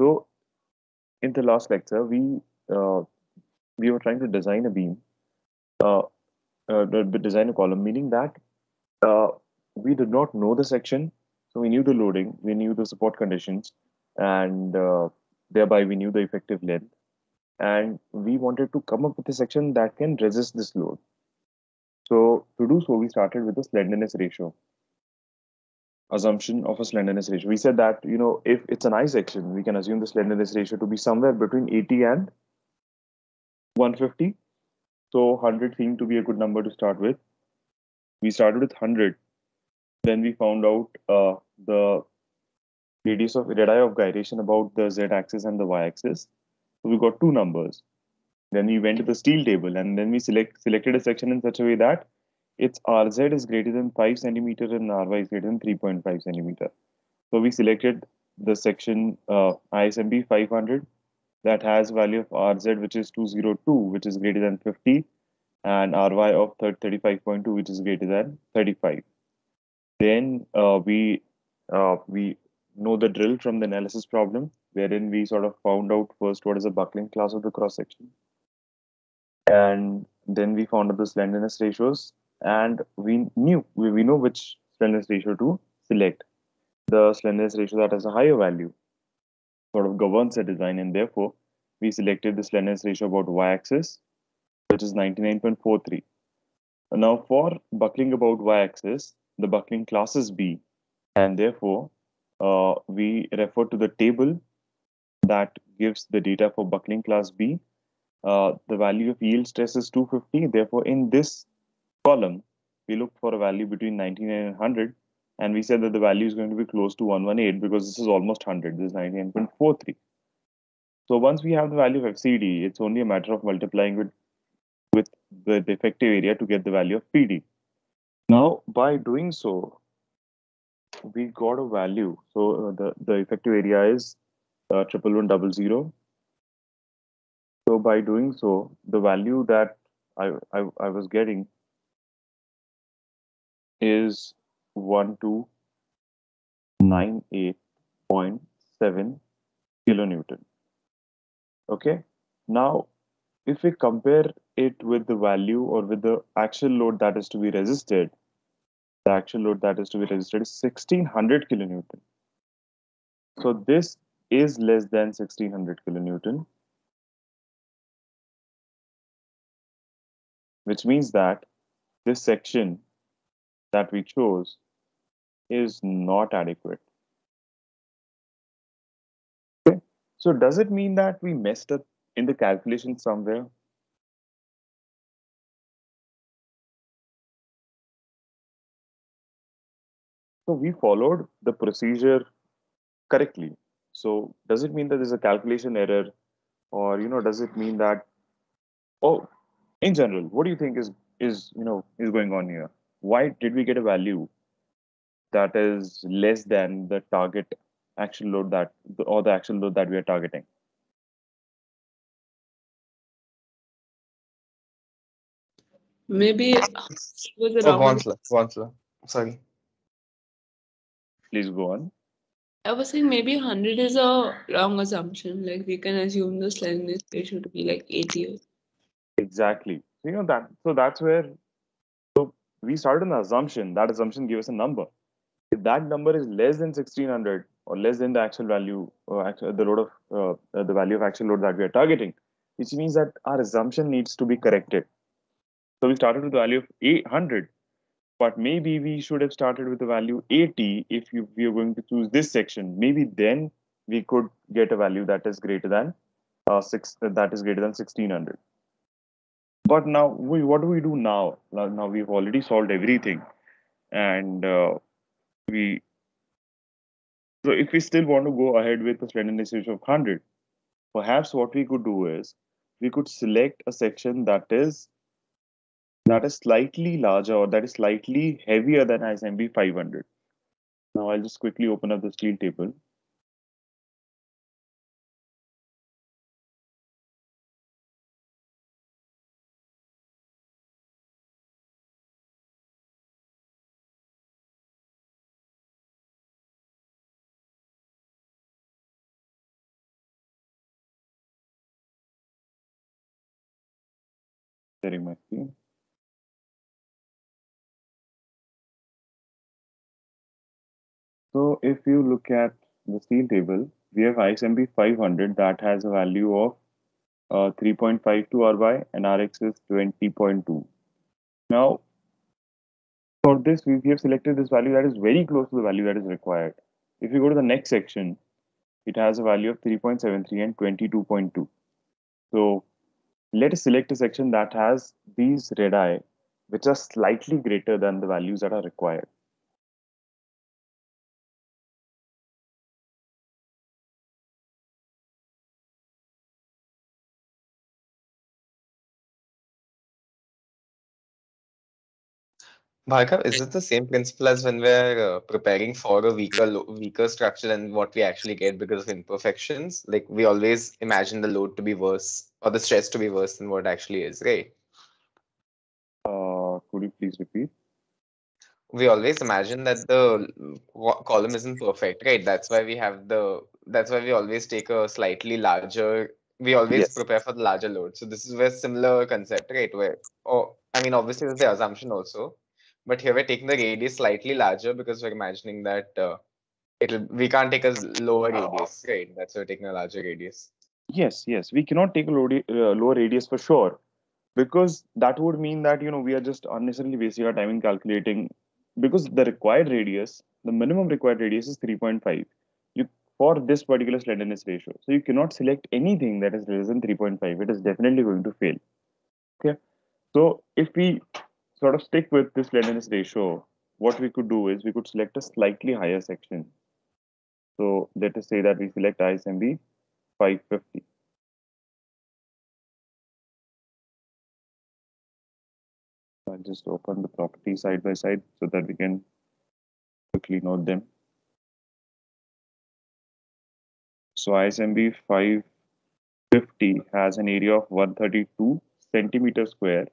So in the last lecture, we uh, we were trying to design a beam, uh, uh, design a column, meaning that uh, we did not know the section, so we knew the loading, we knew the support conditions, and uh, thereby we knew the effective length, and we wanted to come up with a section that can resist this load. So to do so, we started with the slenderness ratio assumption of a slenderness ratio. We said that, you know, if it's an I section, we can assume the slenderness ratio to be somewhere between 80 and 150. So 100 seemed to be a good number to start with. We started with 100. Then we found out uh, the radius of radii of gyration about the z-axis and the y-axis. So we got two numbers. Then we went to the steel table and then we select selected a section in such a way that its RZ is greater than 5 centimeter and RY is greater than 3.5 centimeter. So we selected the section uh, ISMB 500 that has value of RZ which is 202 which is greater than 50 and RY of 35.2 which is greater than 35. Then uh, we uh, we know the drill from the analysis problem wherein we sort of found out first what is the buckling class of the cross section and then we found out the slenderness ratios and we knew we, we know which slenderness ratio to select. The slenderness ratio that has a higher value sort of governs the design, and therefore we selected the slenderness ratio about y-axis, which is 99.43. Now for buckling about y-axis, the buckling class is B, and therefore uh, we refer to the table that gives the data for buckling class B. Uh, the value of yield stress is 250. Therefore, in this column, we looked for a value between 99 and 100, and we said that the value is going to be close to 118 because this is almost 100. This is 99.43. So once we have the value of FCD, it's only a matter of multiplying with with the effective area to get the value of PD. Now, by doing so, we got a value. So uh, the the effective area is uh, triple one double zero. So by doing so, the value that I, I, I was getting is 1298.7 kilonewton. Okay. Now, if we compare it with the value or with the actual load that is to be resisted, the actual load that is to be resisted is 1600 kilonewton. So this is less than 1600 kilonewton, which means that this section that we chose is not adequate. Okay. So does it mean that we messed up in the calculation somewhere? So we followed the procedure correctly. So does it mean that there's a calculation error or, you know, does it mean that, oh, in general, what do you think is, is, you know, is going on here? Why did we get a value that is less than the target actual load that or the actual load that we are targeting maybe uh, was a Oh, wrong one slide, one slide. Sorry. please go on I was saying maybe 100 is a wrong assumption. Like we can assume the slenderness ratio to be like 80. exactly you know that so that's where so we started an assumption. That assumption gave us a number. If that number is less than 1600 or less than the actual value or actual, the load of uh, the value of actual load that we are targeting which means that our assumption needs to be corrected. So we started with the value of 800 but maybe we should have started with the value 80 if you, we are going to choose this section. Maybe then we could get a value that is greater than uh, six that is greater than 1600 but now we, what do we do now? Now, we've already solved everything. And uh, we so if we still want to go ahead with the slenderness ratio of 100 perhaps what we could do is we could select a section that is that is slightly larger or that is slightly heavier than ISMB 500 now i'll just quickly open up the steel table Sharing my screen. So if you look at the steel table, we have ISMB 500 that has a value of uh, 3.52 RY and RX is 20.2. Now, for this, we have selected this value that is very close to the value that is required. If you go to the next section, it has a value of 3.73 and 22.2. So let us select a section that has these radii, which are slightly greater than the values that are required. Bhargav, is it the same principle as when we're uh, preparing for a weaker weaker structure than what we actually get because of imperfections? Like we always imagine the load to be worse or the stress to be worse than what it actually is, right? Uh, could you please repeat? We always imagine that the column isn't perfect, right? That's why we have the that's why we always take a slightly larger we always Yes. prepare for the larger load. So this is where similar concept, right? Where oh I mean obviously there's the assumption also, but here we're taking the radius slightly larger because we're imagining that uh, it'll we can't take a lower radius, right? That's why we're taking a larger radius. Yes, yes. We cannot take a low, uh, lower radius for sure, because that would mean that you know we are just unnecessarily wasting our time in calculating. Because the required radius, the minimum required radius is 3.5. You for this particular slenderness ratio, so you cannot select anything that is less than 3.5. It is definitely going to fail. Okay. So if we sort of stick with this slenderness ratio, what we could do is we could select a slightly higher section. So let us say that we select ISMB 550. I'll just open the property side by side so that we can quickly note them. So ISMB 550 has an area of 132 centimeter square.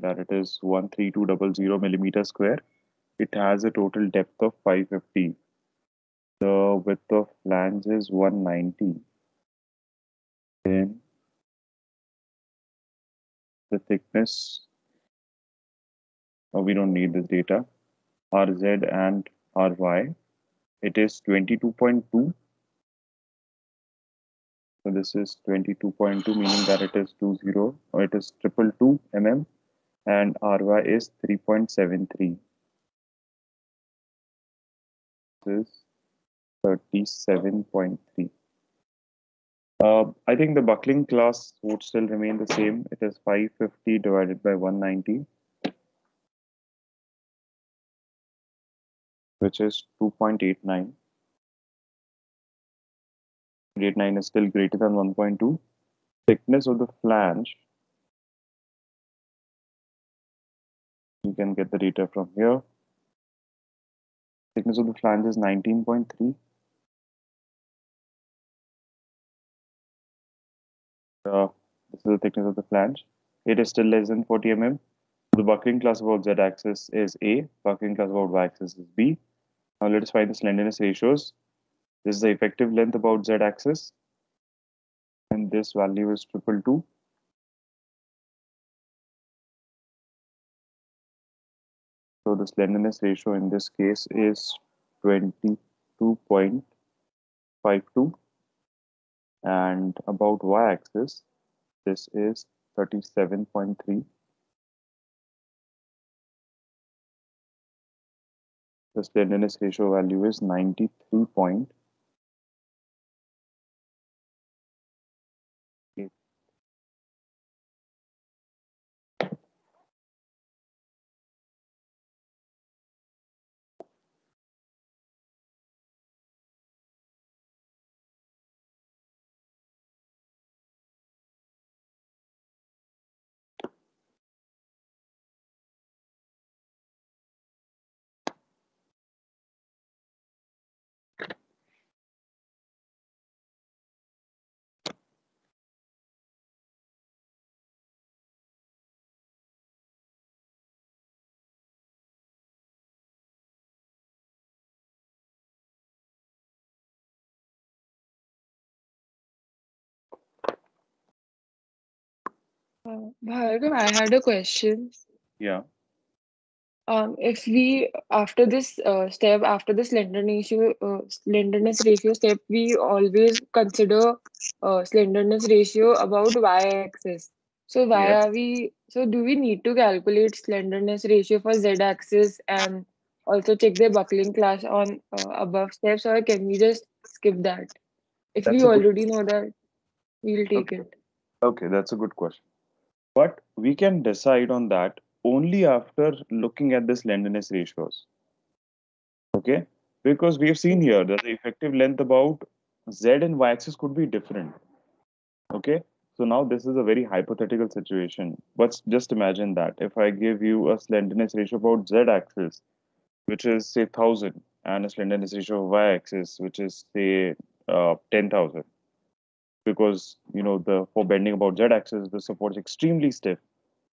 That it is 13200 millimeter square. It has a total depth of 550. The width of flange is 190. Then the thickness, oh, we don't need this data, RZ and RY. It is 22.2. So this is 22.2, meaning that it is 20, or it is triple two mm, and RY is 3.73. This is 37.3. Uh, I think the buckling class would still remain the same. It is 550 divided by 190, which is 2.89. 89 is still greater than 1.2. Thickness of the flange, you can get the data from here. Thickness of the flange is 19.3. Uh, this is the thickness of the flange. It is still less than 40 mm. The buckling class about z axis is A, buckling class about y axis is B. Now let us find the slenderness ratios. This is the effective length about z axis, and this value is triple two. So the slenderness ratio in this case is 22.52 and about y-axis this is 37.3 the slenderness ratio value is 93 Uh, Bhargav, I had a question. Yeah. Um, if we after this uh, step, after this slenderness ratio, uh, slenderness ratio step, we always consider uh, slenderness ratio about y-axis. So why Yes. are we? So do we need to calculate slenderness ratio for z-axis and also check the buckling class on uh, above steps, or can we just skip that? If That's we a good already know that, we'll take Okay. it. Okay, that's a good question. But we can decide on that only after looking at this slenderness ratios. Okay? Because we have seen here that the effective length about Z and Y axis could be different. Okay? So now this is a very hypothetical situation. But just imagine that if I give you a slenderness ratio about Z axis, which is say 1000, and a slenderness ratio of Y axis, which is say uh, 10,000 because you know the for bending about z axis the support is extremely stiff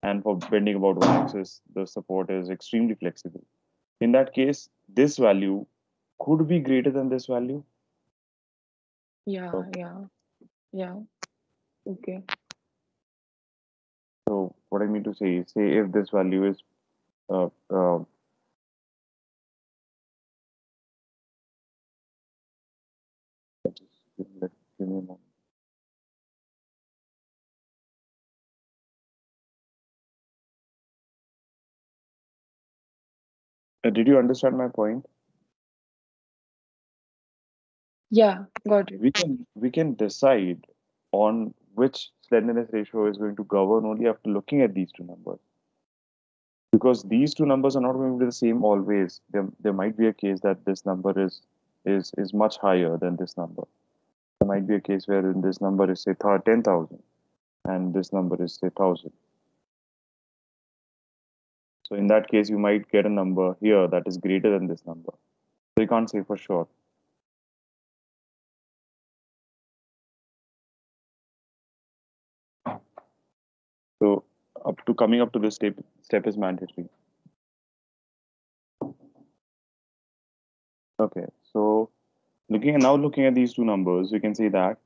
and for bending about y axis the support is extremely flexible in that case this value could be greater than this value Yeah, yeah, yeah. Okay. so what i mean to say is say if this value is uh, uh, just give me, give me a moment. Uh, did you understand my point? Yeah, got it. we can we can decide on which slenderness ratio is going to govern only after looking at these two numbers. Because these two numbers are not going to be the same always. There, there might be a case that this number is is is much higher than this number. There might be a case where this number is say 10000 and this number is say 1000 so in that case you might get a number here that is greater than this number. So you can't say for sure. So up to coming up to this step step is mandatory. Okay so looking now looking at these two numbers we can see that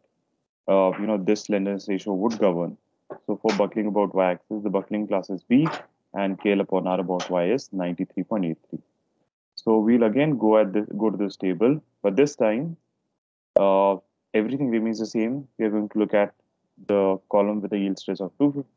uh, you know this slenderness ratio would govern. So for buckling about y-axis the buckling class is b and kl upon r about y is 93.83 so we'll again go at this go to this table but this time uh, everything remains the same. We are going to look at the column with a yield stress of 250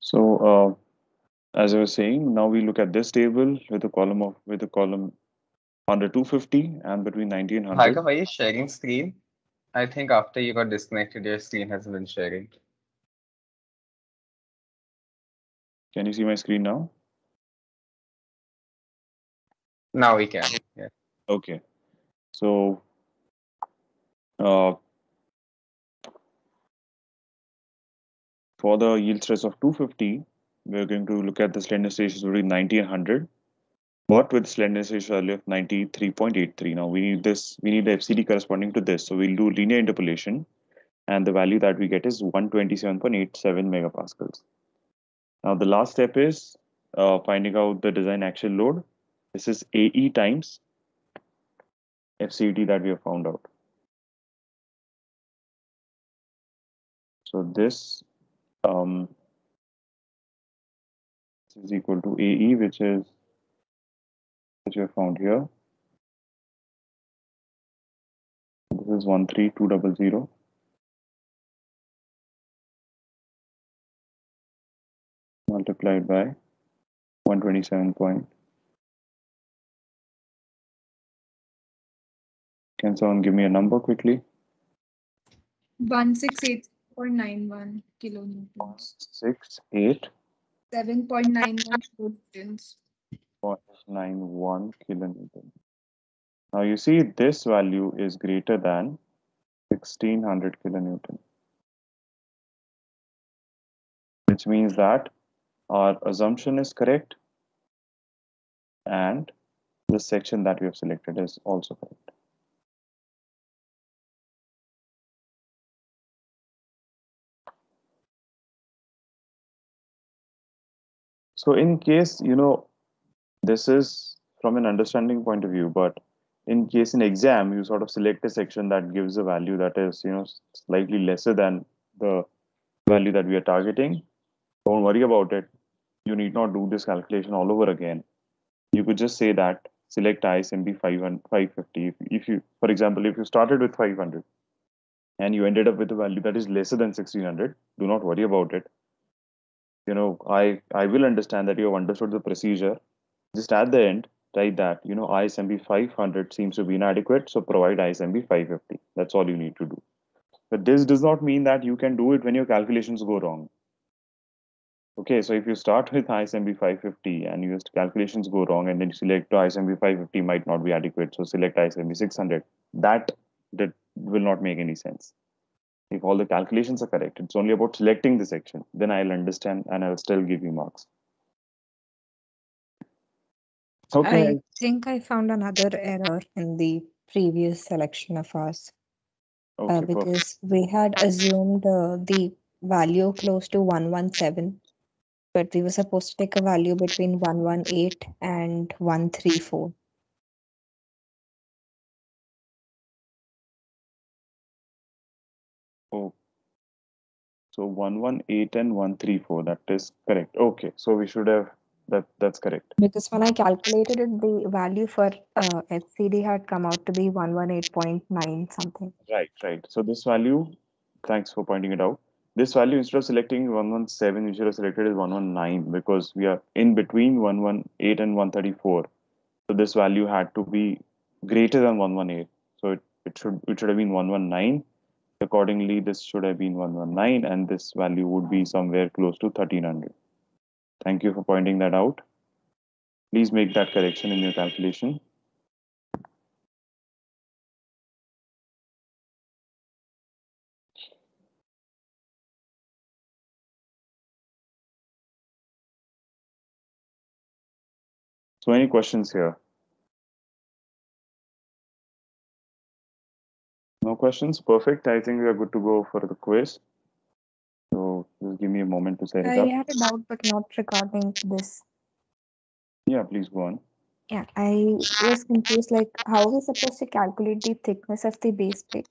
So, uh, as I was saying, now we look at this table with a column of with a column under 250 and between 90 and 100. Bhargav, are you sharing screen? I think after you got disconnected, your screen has been sharing. Can you see my screen now? Now we can. Yeah. Okay. So, uh, for the yield stress of 250, we're going to look at the slenderness ratios between 90 and 100, but with slenderness ratio value of 93.83. Now we need this, we need the FCD corresponding to this. So we'll do linear interpolation and the value that we get is 127.87 megapascals. Now the last step is uh, finding out the design axial load. This is AE times FCD that we have found out. So this um, is equal to AE, which is which we have found here. This is one three two double zero. multiplied by 127 point. Can someone give me a number quickly? 168.91 kilonewtons. Six, eight, 7.91 kilonewtons. point nine one kilonewton. Now you see this value is greater than 1600 kilonewton. Which means that our assumption is correct and the section that we have selected is also correct. So in case, you know, this is from an understanding point of view, but in case in exam, you sort of select a section that gives a value that is, you know, slightly lesser than the value that we are targeting. Don't worry about it. You need not do this calculation all over again. You could just say that select ISMB 550. If, if you, for example, if you started with 500 and you ended up with a value that is lesser than 1600, do not worry about it you know i i will understand that you have understood the procedure. Just at the end write that you know ismb 500 seems to be inadequate so provide ismb 550 that's all you need to do. But this does not mean that you can do it when your calculations go wrong. Okay so if you start with ismb 550 and your calculations go wrong and then you select ismb 550 might not be adequate so select ismb 600 that that will not make any sense if all the calculations are correct it's only about selecting the section then i'll understand and i'll still give you marks okay I think I found another error in the previous selection of ours okay uh, perfect. because we had assumed uh, the value close to 117, but we were supposed to take a value between 118 and 134. Oh. So 118 and 134 that is correct. Okay so we should have that that's correct. Because when I calculated it, the value for uh, FCD had come out to be 118.9 something. right right. So this value thanks for pointing it out. This value instead of selecting 117 we should have selected is 119 because we are in between 118 and 134 so this value had to be greater than 118 so it, it should it should have been 119 accordingly this should have been 119 and this value would be somewhere close to 1300 thank you for pointing that out. Please make that correction in your calculation. So any questions here no questions perfect i think we are good to go for the quiz so just give me a moment to set it I up had a doubt, but not regarding this. yeah please go on Yeah, I was confused. Like, how are we supposed to calculate the thickness of the base plate?